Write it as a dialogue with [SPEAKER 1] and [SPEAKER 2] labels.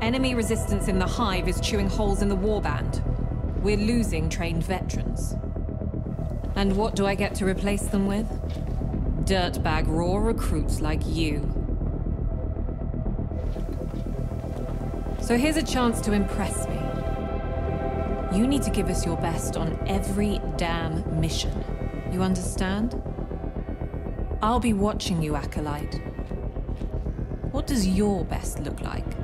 [SPEAKER 1] Enemy resistance in the Hive is chewing holes in the warband. We're losing trained veterans. And what do I get to replace them with? Dirtbag raw recruits like you. So here's a chance to impress me. You need to give us your best on every damn mission. You understand? I'll be watching you, Acolyte. What does your best look like?